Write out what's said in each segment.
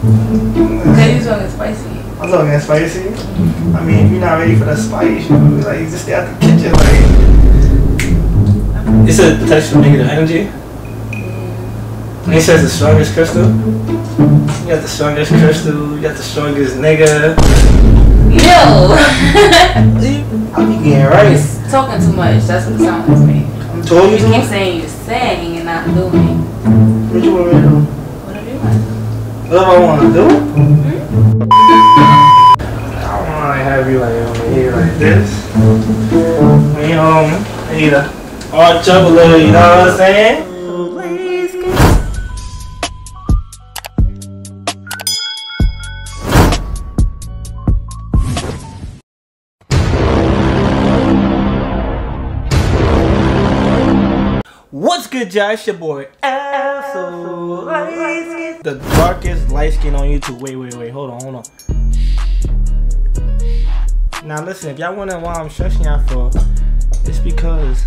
Cause you talking spicy. I'm talking spicy. Mm-hmm. I mean, if you're not ready for the spice, you like just stay out the kitchen, like. It says potential negative energy. And it says the strongest crystal. You got the strongest crystal. You got the strongest nigga. Yo. I be getting right. You're talking too much. That's what it sounds like to me. I'm told You you keep saying you're saying and not doing. What you want me to do? Whatever you want. What I want to do? Mm-hmm. I don't want to have you like over here like this. Me home, either. A little, you know what I'm saying? What's good, y'all? Your boy, Afro Light Skin. The darkest light skin on YouTube. Wait, wait, wait. Hold on, hold on. Now, listen, if y'all wonder why I'm stressing y'all for, it's because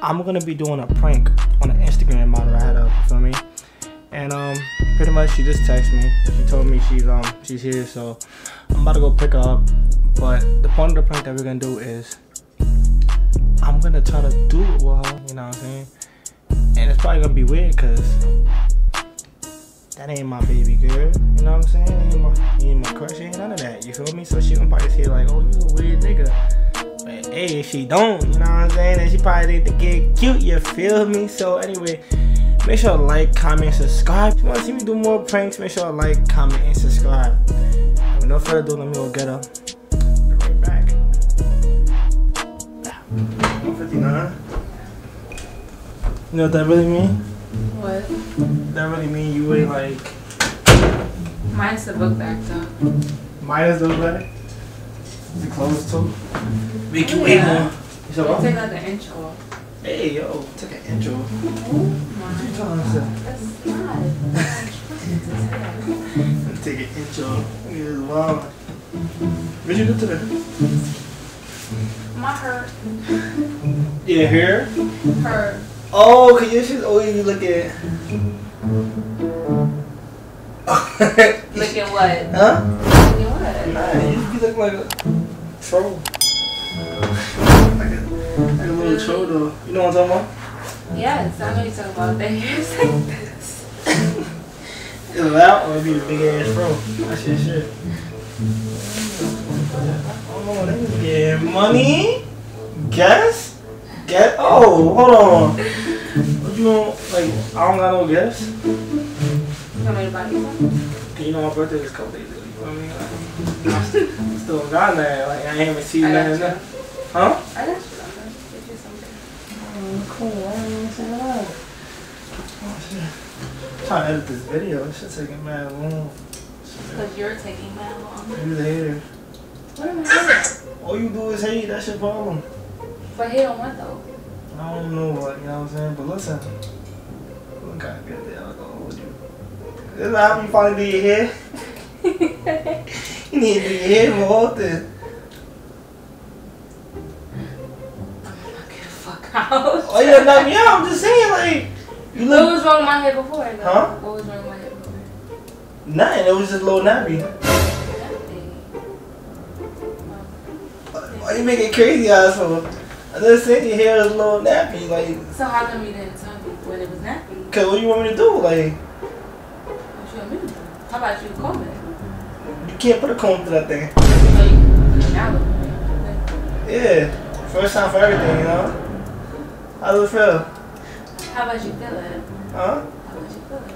I'm gonna be doing a prank on an Instagram model I had up, you feel me? And, um, pretty much she just texted me. She told me she's, um, she's here, so I'm about to go pick her up. But the point of the prank that we're gonna do is I'm gonna try to do it with her, you know what I'm saying? And it's probably gonna be weird because that ain't my baby girl. You know what I'm saying? Ain't my, ain't my crush, ain't none of that. You feel me? So she gonna probably say like, oh, you a weird nigga. But hey, if she don't, you know what I'm saying? Then she probably need to get cute, you feel me? So anyway, make sure to like, comment, subscribe. If you wanna see me do more pranks, make sure to like, comment, and subscribe. And with no further ado, let me go get her. Be right back. 159. You know what that really mean? What? That really mean you ain't like Mine's the book back though. minus those better? The clothes too? Make oh, you Yeah. more. You said We'll what? take out the intro. Hey yo, take an intro. What you trying to say? That's not. Take an intro. Look at this wild. What you do today? My hurt. Yeah, hair. Hurt. Oh, cause your shit's always oh, you look at. Looking what? Huh? Looking what? Nah, you, you look like a troll. like, a, like a little troll though. You know what I'm talking about? Yes, I know you're talking about that. It's like this. It's loud or it be the big ass fro. That's your shit. Oh, they was money. Guess? Get? Oh, hold on. What you want? Like, I don't got no guess. You want me to buy you some? You know, my birthday is a couple days ago. You know what I mean? Like, I still, still got that. Like, I ain't even seen I nothing. you. Huh? I got you something. Get you something. Oh, cool. I didn't even say that. Oh, shit. trying to edit this video. This shit taking mad long. Because you're taking that long. You the hater. What am I All you do is hate. That's your problem. But hit on what though? I don't know what, you know what I'm saying? But listen. Look kind of good there. I'm gonna hold you. This is how you finally do your hair. you need to do your hair. Get the fuck out. Oh, yeah, me out. I'm just saying, like, you What was wrong with my hair before? Though? Huh? What was wrong with my hair before? Nothing. It was just a little nappy. Nothing. Why you make it crazy, asshole? I just said your hair is a little nappy. Like, So how come you didn't tell me when it was nappy? cause what you want me to do? Like, What you want me to do? How about you comb it? you can't put a comb through that thing. So you now look. Yeah. First time for everything, you know? How does it feel? How about you feel it? Huh? How about you feel it?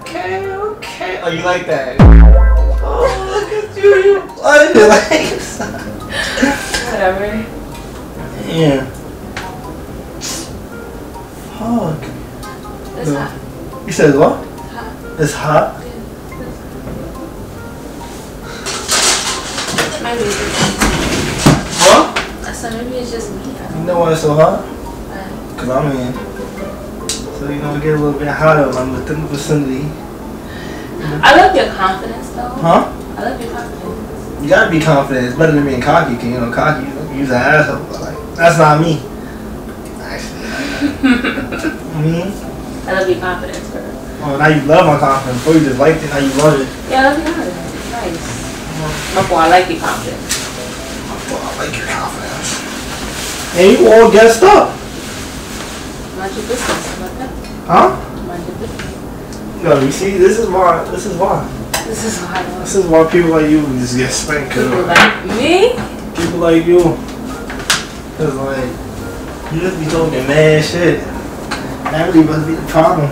Okay, okay. Oh, you like that? Oh, look at you. You like it. Like, Whatever. Yeah. Fuck. It's No. hot. You said what? It's hot. It's hot? Maybe it's What? I said maybe it's just me. You know why it's so hot? Because I'm in. So, you know, it get a little bit hotter when I'm within the vicinity. I love your confidence though. Huh? I love your confidence. You gotta be confident. It's better than being cocky. 'cause, you know, cocky, you know, use an asshole. That's not me. Actually. me? I love your confidence, girl. Oh, now you love my confidence. Before you just liked it, now you love it. Yeah, that's nice. Uh-huh. Nice. Before I like your confidence. Well, I like your confidence. And you all guessed up. Mind your business. Huh? Mind your business. No, you see, this is why. This is why. This is why This is why people like you just get spanked. people like me. people like you. Cause like you just be talking mad shit. That really must be the problem.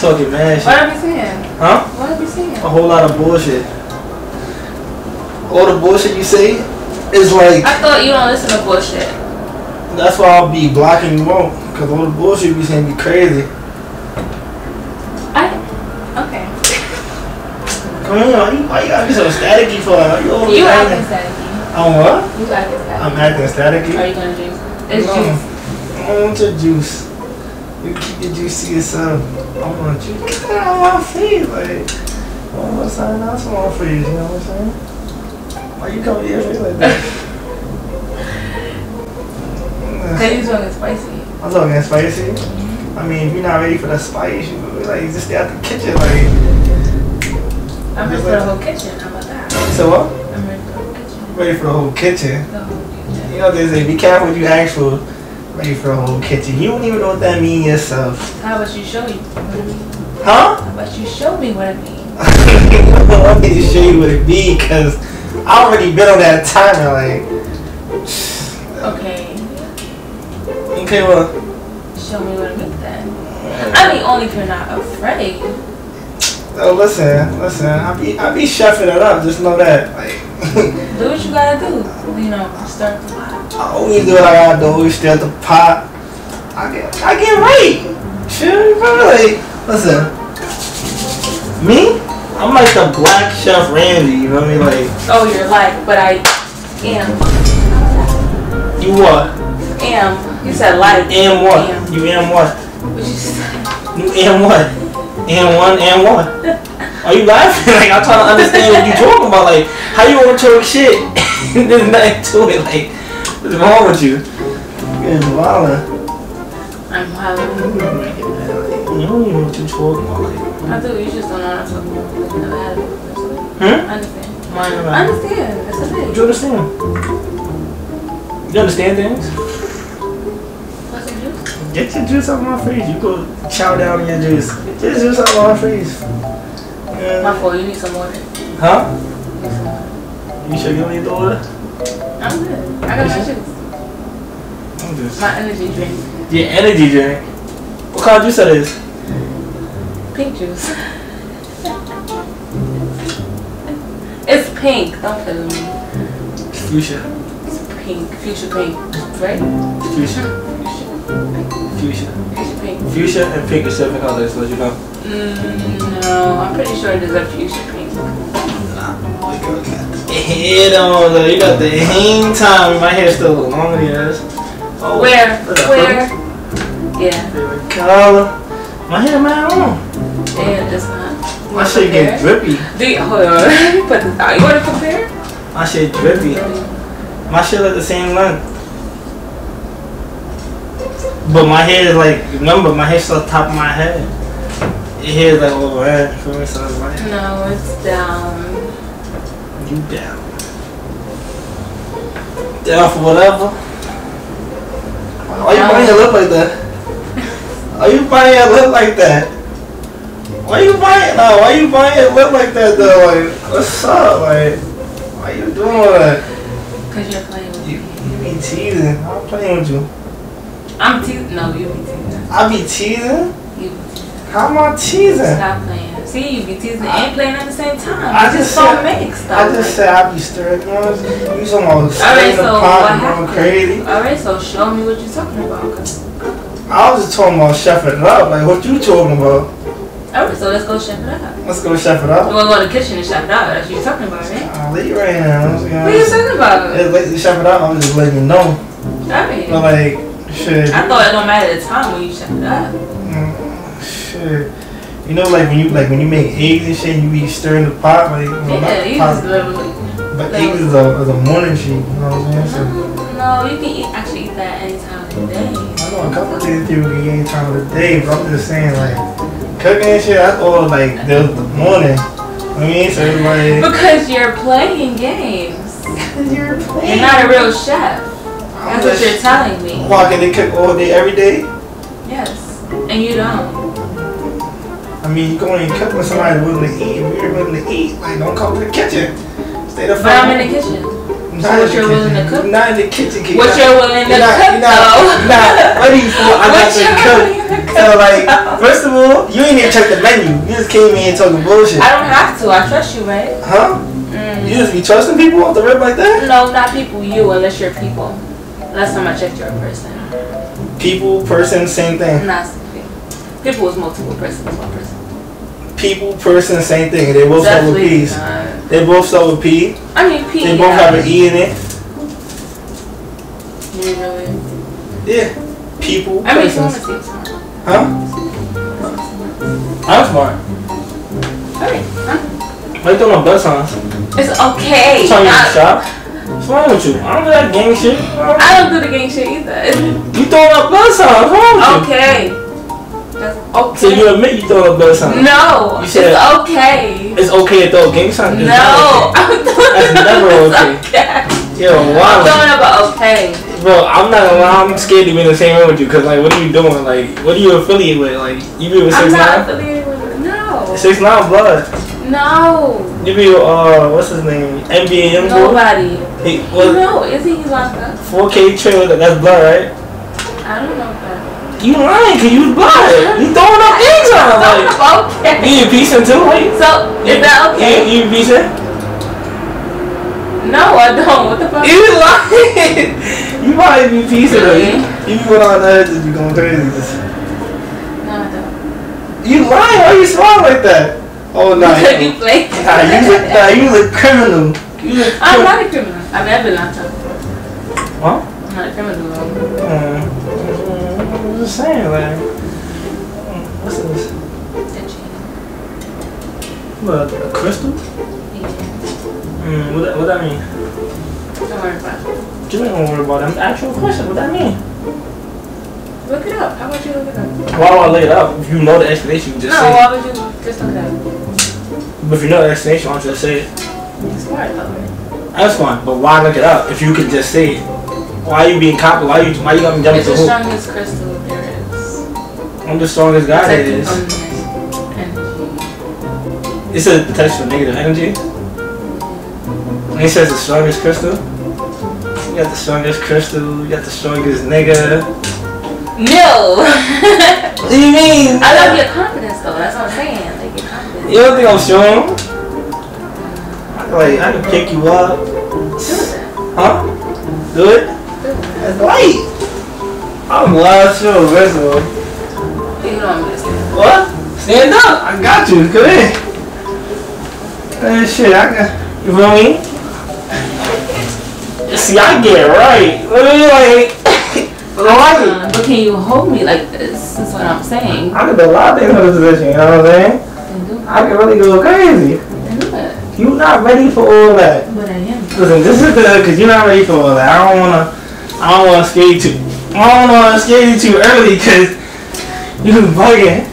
Talking shit. Mad What shit. I be saying? Huh? What I be saying? A whole lot of bullshit. All the bullshit you say is like I thought you don't listen to bullshit. that's why I'll be blocking you out. Cause all the bullshit you be saying be crazy. I okay. Come on, why you, why you gotta be so staticky for? You, You acting acting- staticky. On what? You acting staticky. I'm acting staticky. Are you gonna juice? It's No. juice. I want your juice. You keep your juice to yourself. I want you. Get that on my face, like. Well, what's that? That's on my face. You know what I'm saying? Why you your face like that? Cause you talking spicy. I'm talking spicy. I mean, if you're not ready for the spice, you like just stay out the kitchen, like. I'm ready for the whole kitchen. How about that? So what? I'm ready for the whole kitchen. Ready for the whole kitchen. The whole kitchen. You know they say, be careful what you ask for. Ready for the whole kitchen. You don't even know what that means yourself. How about you show me what it means? Huh? How about you show me what it means? I want me to show you what it be because I already been on that timer. Like, Okay. okay, well, Show me what it means then. I mean, only if you're not afraid. Oh, listen, listen. I be I be chefing it up. Just know that. Like, Do what you gotta do. You know, start the pot. I always do what I gotta do. Always stir the pot. I get I get right. Bro. Like, listen. Me? I'm like the black chef Randy. You know what I mean? Like, Oh, you're like, but I am. you what? Am. You said like. Am what? Am. You am what? What you said? You and what? And one and what? Are you laughing? Like I'm trying to understand what you're talking about. Like how you want to talk shit? There's nothing to it. Like what's wrong with you? It's violent. I'm hollering. You don't even know what you're talking about. Like, I do. You just don't know what I'm talking about. Never had it. Hmm? I understand. Your I understand. That's What okay. you understand? You understand things? What's the juice? Get your juice out my face. You go chow down your juice. Get your juice out my face. My Yeah. fault. You need some water. Huh? You need some water. You sure you don't need the water? I'm good. I got my juice. I'm just. My energy drink. Your energy drink. What kind of juice that is? Pink juice. It's pink. Don't play with me. Fuchsia. It's pink. Future pink. Right? Fuchsia. Future Fuchsia. Pink. Fuchsia and pink is seven colors, let you know. Mm, no, I'm pretty sure it is a fuchsia pink. Head on though. You got the hang time. My hair still look longer than yours. Oh, Where? Where? her. Yeah. Favorite color. My hair man on. Yeah, it's not. You My wanna shit get drippy. Do you, hold on. Let me put this out. You want to compare? My shit drippy. My shit look the same length. But my hair is like, remember, my hair's still top of my head. Your hair is like overhead. Feel me? So it's like, No, it's down. you down. Down for whatever. Why you buying your lip like that? Why you buying your lip like that? Why you buying no, why you buying your lip like that though? Like, what's up? Like, why you doing all that? Because you're playing with You, me. you be teasing. I'm playing with you. I'm teasing. No, you be teasing. I be teasing? You be teasing. How am I teasing? Stop playing. See, you be teasing and playing at the same time. I just just so mixed. I just said I be stirring. You know You stirring the so pot going crazy? Alright, so show me what you're talking about. I was just talking about chefing it up. Like, what you talking about? Alright, so let's go chef it up. Let's go chef it up. We're going to the kitchen and chef it out. That's what you're talking about, right? I'll leave right now. What are you talking about? Late chef it up. I'm just letting you know. Alright. But like, shit. I thought it don't matter the time when you shut it up. Mm, shit. You know, like when you like when you make eggs and shit, you be stirring the pot, like Yeah, the you pot, just literally. but eggs is a, is a morning shit. You know what I'm saying? So, No, no, you can eat, actually eat that any time of the day. I know a couple of these people can get time of the day, but I'm just saying, like, cooking and shit, I thought, like, there was the morning. I mean, so everybody. Because you're playing games. Because You're playing. You're not a real chef. That's what you're telling me. Walking they cook all day, every day? Yes. And you don't. I mean, you can only cook when somebody's willing to eat. If you're willing to eat, like, don't come to the kitchen. Stay the fuck But I'm in the kitchen. Not So in what you're willing to cook? Not in the kitchen. What you're willing to not- cook, not- though. not ready for I got What to cook. So like, first of all, you ain't even check the menu. You just came in talking bullshit. I don't have to. I trust you, right? Huh? Mm. You just be trusting people off the rip like that? No, not people. You, unless you're people. Last time I checked, you're a person. People, person, same thing. Not people. People is multiple persons. One person. People, person, same thing. They both with Definitely P's. They both start with P. I mean, P. They both yeah. have an E in it. You really? Yeah. People, I mean, if you want to persons. see smart. Huh? I'm smart. Alright. Huh? Why you throwing no bus on? It's okay. Me to shop. What's wrong with you? I don't do that gang shit. I don't do the gang shit either. You throwing up blood signs. What's wrong with you? okay. That's okay. So you admit you throwing up blood signs? No, You said- it's okay. It's okay to throw a gang sign? It's No, not I'm doing That's never okay. okay. Yo, I'm throwing up okay. Bro, I'm not gonna lie, I'm scared to be in the same room with you, cause like, what are you doing? Like, what are you affiliated with? Like, you be with I'm six not nine? affiliated with it. No. Six nine blood. No. You be uh, what's his name? NBA YoungBoy. Nobody. He was No, is he locked up? 4K trailer. That's blood, right? I don't know that. You lying? Cause you blood. You throwing up things on him. like. okay. You piecing too? So, is that okay? You, you piecing? No, I don't. What the fuck? You lying? you probably be piecing. Really? Really? You be going on there just be going crazy. No, I don't. You lying? Why you smart like that? Oh no. Because you play. Nah, you look, nah, you look criminal. You look I'm criminal. not a criminal. I've never been locked up. Huh? I'm not a criminal. Uh, I'm just saying, like, what's this? What, a crystal? Mm, what, that- what that mean? Don't worry about it. You gonna worry about that. Actual question, what that mean? Look it up. How about you look it up? Why do I lay it? If you know the explanation, you just No, say why would you just look it up? But if you know the explanation, why don't you just say it? It's smart though. That's fine, but why look it up if you can just say it? Why are you being cocky? Why are you why are you gonna jump It's to the hoop? strongest crystal there is. I'm the strongest guy there Protecting is. from energy. It says protection from negative energy. And it says the strongest crystal. You got the strongest crystal. You got the strongest nigga. No! What do you mean? I love your confidence though. That's what I'm saying. Like your confidence. You don't think I'm strong? Like I can pick you up. Do. Huh? Do it. That's light. I'm wild sure, first of all. You know I'm just kidding. What? Stand up. I got you. Come here. Hey, shit, I got. You feel me? See, I get it right. Let me like. Light. Uh, but can you hold me like this? Is what I'm saying. I could do a lot of things in this position, you know what I'm saying? Then do it. I can really go crazy. You not ready for all that. But I am. Listen, this is the because you're not ready for all that. I don't wanna, I don't wanna scare you too. I don't wanna scare you too early because you bugging.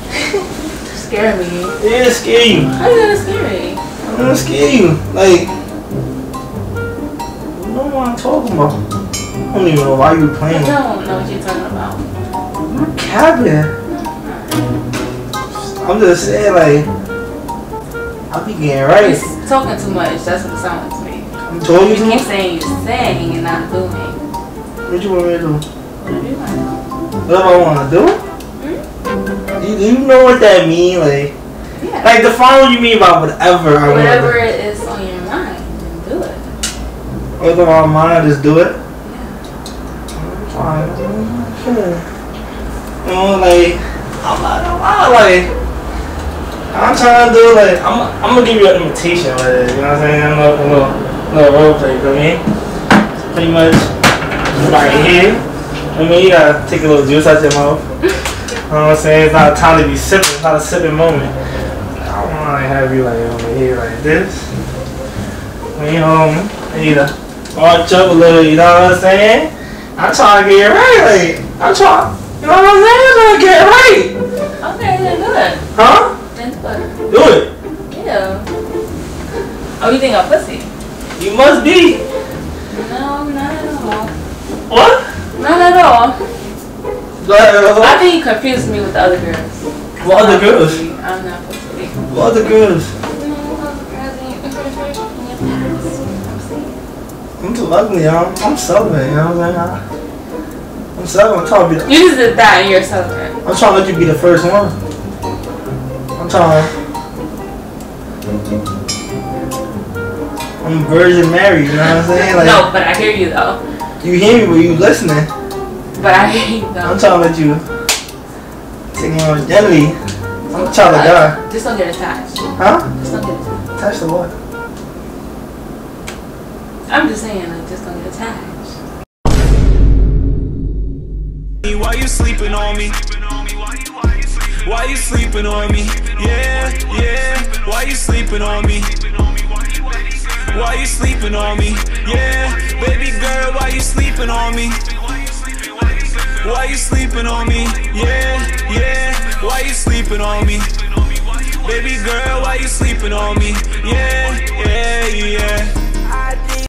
Scare me. Yeah, scare you. How you gonna scare me? I'm gonna scare you. Like, you know what I'm talking about. I don't even know why you I playing. I don't know what you're talking about. I'm capping. I'm just saying, like, I be getting right. You're talking too much. That's what it sounds like to me. I'm told You you keep saying you're saying and not doing. What you want me to do? What do you want? What I want to do? Hmm? You, you know what that mean? Like, Yeah. like define what you mean by whatever I want Whatever it is on your mind, then do it. Whatever on my mind, just do it. Yeah. Fine. Sure. You know, like, I'm not, I'm not like, I'm trying to do like, I'm, I'm gonna give you an imitation with it. You know what I'm saying? A little, a little, little role play. You know what I mean? Pretty much, right here. I mean, you gotta take a little juice out your mouth. You know what I'm saying? It's not a time to be sipping. It's not a sipping moment. I want to have you like over here like this. When you home, to arch up a little. You know what I'm saying? I'm trying to get it right. Like I'm trying. You know what I'm saying? I So I get it right. Okay, then do it. Huh? Then do it. Yeah. Oh, you think I'm pussy? You must be. No, not at all. What? Not at all. I think you confused me with the other girls. What other girls? pussy. I'm not pussy. What other girls? No, other girls ain't in your past. I'm too ugly, y'all. I'm celibate, you know what I'm saying? I'm celibate. I'm trying to be the, You just did that and you're celibate. I'm trying to let you be the first one. I'm I'm virgin Mary, you know what I'm saying? Like, no, but I hear you though. you hear me, but you listening. But I hear you though. I'm trying to let you take my identity. I'm a child of God. Just don't get attached. Huh? Just don't get attached. Attached to what? I'm just saying, like, just don't get attached. Why you sleeping on me? Why you sleeping on me? Yeah, yeah. Why you sleeping on me? Why you sleeping on me? Yeah, baby girl, why you sleeping on me? Why you sleeping on me? Yeah, yeah. Why you sleeping on me? Baby girl, why you sleeping on me? Yeah, yeah, yeah.